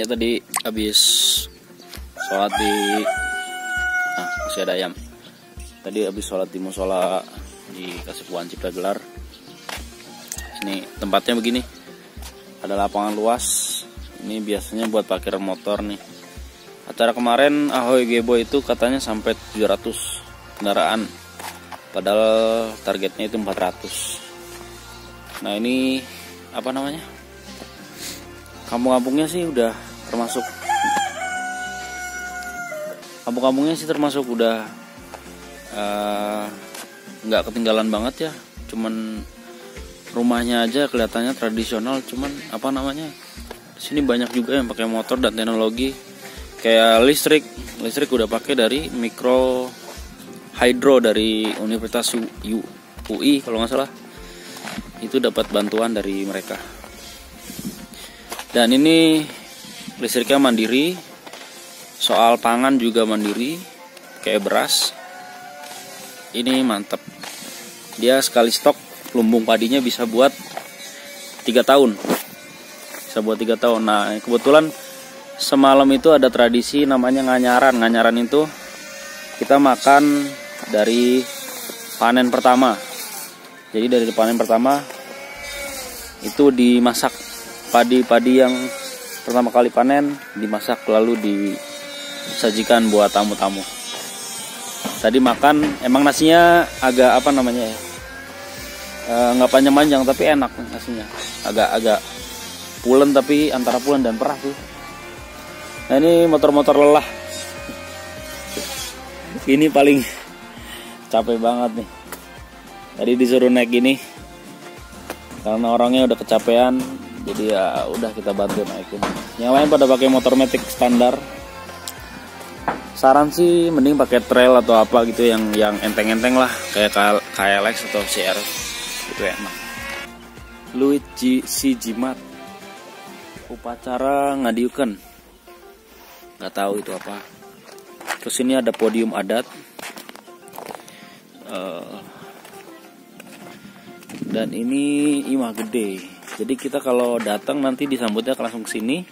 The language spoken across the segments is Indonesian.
saya tadi habis sholat di nah masih ada ayam. Tadi habis sholat di musola di Kasipuan Cipta Gelar ini tempatnya begini. Ada lapangan luas. Ini biasanya buat parkiran motor nih. Acara kemarin Ahoy Gebo itu katanya sampai 700 kendaraan. Padahal targetnya itu 400 nah ini apa namanya? Kampung-kampungnya sih udah termasuk. Kampung-kampungnya sih termasuk udah eh, nggak uh, ketinggalan banget ya. Cuman rumahnya aja kelihatannya tradisional cuman apa namanya sini banyak juga yang pakai motor dan teknologi. Kayak listrik listrik udah pakai dari mikro hydro dari Universitas UI kalau nggak salah. Itu dapat bantuan dari mereka. Dan ini listriknya mandiri soal pangan juga mandiri kayak beras. Ini mantep. Dia sekali stok lumbung padinya bisa buat tiga tahun. Bisa buat tiga tahun. Nah kebetulan semalam itu ada tradisi namanya nganyaran. Nganyaran itu kita makan dari panen pertama. Jadi dari panen pertama itu dimasak padi-padi yang pertama kali panen dimasak lalu disajikan buat tamu-tamu. Tadi makan emang nasinya agak apa namanya ya nggak e, panjang-panjang tapi enak nasinya agak-agak pulen tapi antara pulen dan perah tuh. Nah ini motor-motor lelah. ini paling capek banget nih. Tadi disuruh naik gini karena orangnya udah kecapean jadi ya udah kita bantu naikin yang lain pada pakai motor metik standar. Saran sih mending pakai trail atau apa gitu yang yang enteng-enteng lah. Kayak KLX atau CR itu enak. Luigi si Jimat upacara ngadiukan nggak tahu itu apa. Terus ini ada podium adat. Uh, dan ini imah gede jadi kita kalau datang nanti disambutnya langsung ke sini.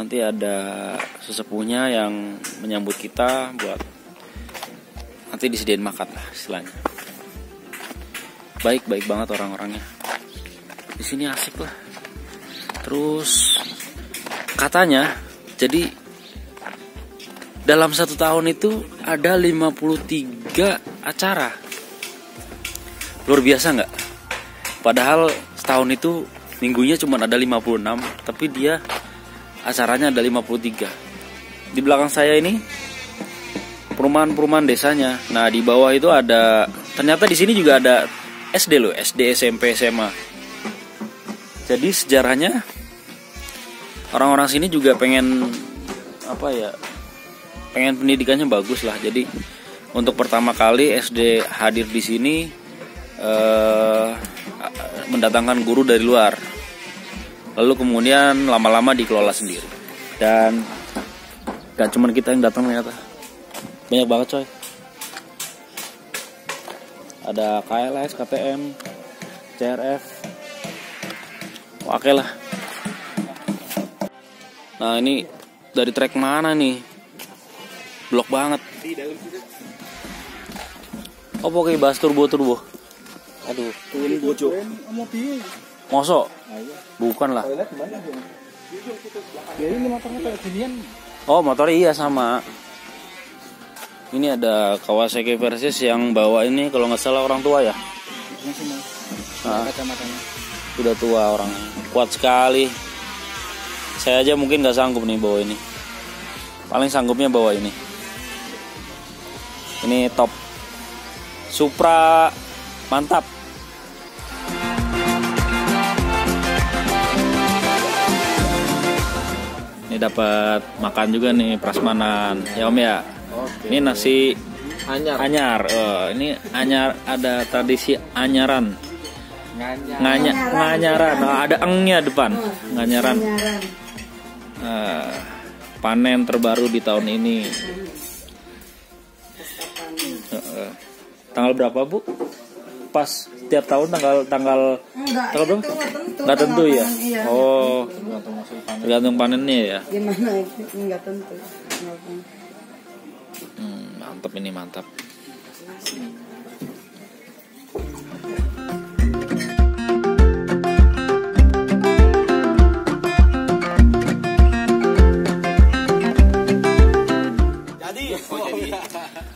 Nanti ada sesepuhnya yang menyambut kita buat nanti disediain makan lah istilahnya. Baik baik banget orang-orangnya. Di sini asik lah. Terus katanya jadi dalam satu tahun itu ada 53 acara. Luar biasa nggak? Padahal tahun itu minggunya cuma ada 56 tapi dia acaranya ada 53 di belakang saya ini perumahan-perumahan desanya. Nah di bawah itu ada ternyata di sini juga ada SD loh SD SMP SMA jadi sejarahnya orang-orang sini juga pengen apa ya pengen pendidikannya bagus lah. Jadi untuk pertama kali SD hadir di sini eh, mendatangkan guru dari luar. Lalu kemudian lama-lama dikelola sendiri. Dan gak cuman kita yang datang ternyata. Banyak banget coy. Ada KLS, KTM, CRF oke lah. Nah ini dari trek mana nih? Blok banget. Oh pokoknya bahas turbo turbo Aduh. Ini bojo. Mosok? Bukan lah. Ya ini motornya kayak ginian. Oh motor iya sama. Ini ada Kawasaki Versys yang bawa ini kalau nggak salah orang tua ya. Nah, sudah tua orang, kuat sekali. Saya aja mungkin nggak sanggup nih bawa ini. Paling sanggupnya bawa ini. Ini top. Supra mantap. Ini dapat makan juga nih prasmanan. Ya Om ya. Oke. Ini nasi anyar. Anyar. Oh, ini anyar ada tradisi anyaran. Nganyar. Nganya, nganyaran. Oh, ada engnya depan. Nganyaran. Uh, panen terbaru di tahun ini. Uh, uh. Tanggal berapa, Bu? Pas tiap tahun tanggal tanggal Enggak, Tanggal berapa? tentu. nggak tentu tanggal ya? panen, Iya. Oh, tergantung panennya ya. Gimana itu? Enggak tentu. Nggak tentu. Hmm, mantap ini mantap.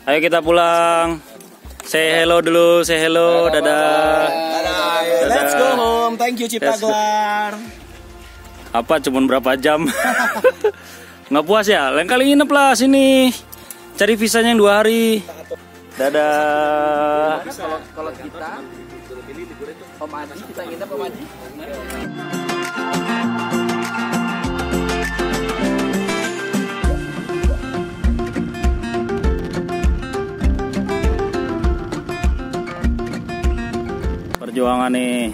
Ayo kita pulang. Say hello dulu, say hello, dadah. Let's go home. Thank you. Gelar. Apa cuman berapa jam? Nggak puas ya? Lain kali nginep lah sini. Cari visanya yang dua hari. Dadah. Kalau kita Om Adi, kita nginep Om Adi. Perjuangan nih.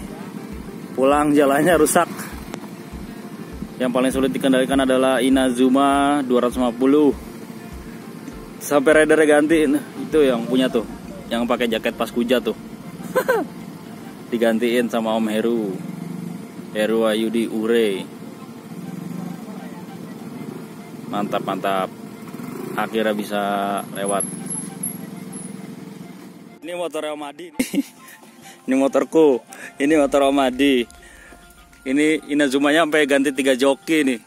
Pulang jalannya rusak. Yang paling sulit dikendalikan adalah Inazuma 250. Sampai ridernya ganti. Nah, Itu yang punya tuh. Yang pakai jaket pas kuja tuh. Digantiin sama Om Heru. Heru Ayudi Ure. Mantap, mantap. Akhirnya bisa lewat. Ini motor Om Adi nih. Ini motorku. Ini motor Om Adi. Ini Inazumanya sampai ganti tiga joki nih.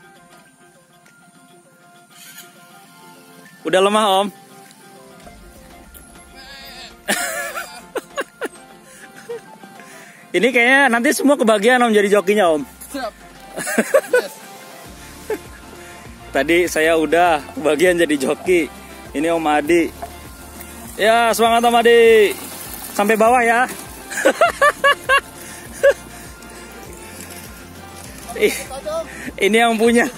Udah lemah Om? Ini kayaknya nanti semua kebagian Om jadi jokinya Om. Tadi saya udah kebagian jadi joki. Ini Om Adi. Ya semangat Om Adi. Sampai bawah ya. Ini yang punya.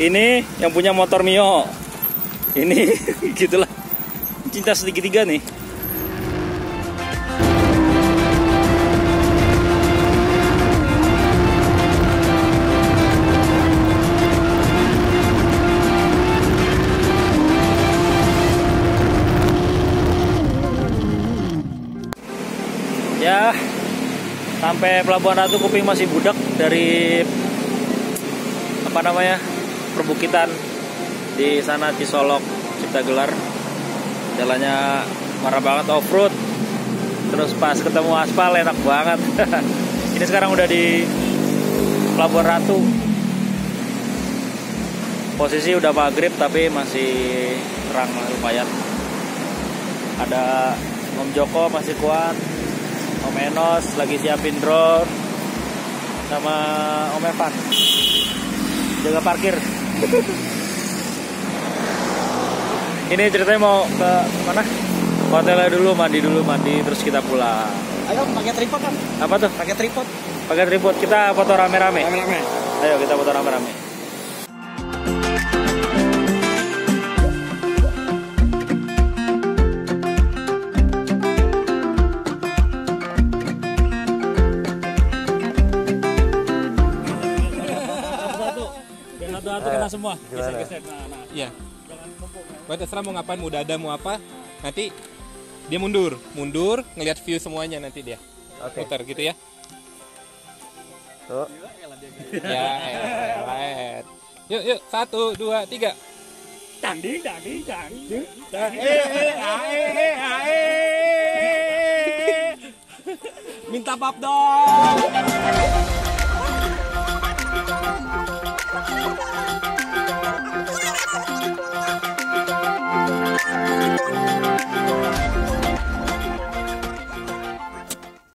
Ini yang punya motor Mio. Ini gitulah. Cinta segitiga nih. Ya, sampai Pelabuhan Ratu Kuping masih budak dari apa namanya perbukitan di sana Cisolok Cipta Gelar. Jalannya marah banget off road terus pas ketemu aspal enak banget. Ini sekarang udah di Pelabuhan Ratu. Posisi udah maghrib tapi masih terang lumayan. Ada Om Joko masih kuat Om Enos lagi siapin drone sama Om Evan. Jaga parkir. Ini ceritanya mau ke mana? Hotelnya dulu mandi dulu mandi terus kita pulang. Ayo pakai tripod kan? apa tuh? Pakai tripod. pakai tripod. Kita foto rame-rame. Rame-rame. ayo kita foto rame-rame semua gesek-gesek nah, nah. Iya. Buat terserah mau ngapain, mau dada mau apa, nanti dia mundur, mundur, ngelihat view semuanya nanti dia. Putar gitu ya. Tuh. Ya, elet. Yuk, yuk, satu, dua, tiga. Tanding, tanding, tanding. Minta pap dong.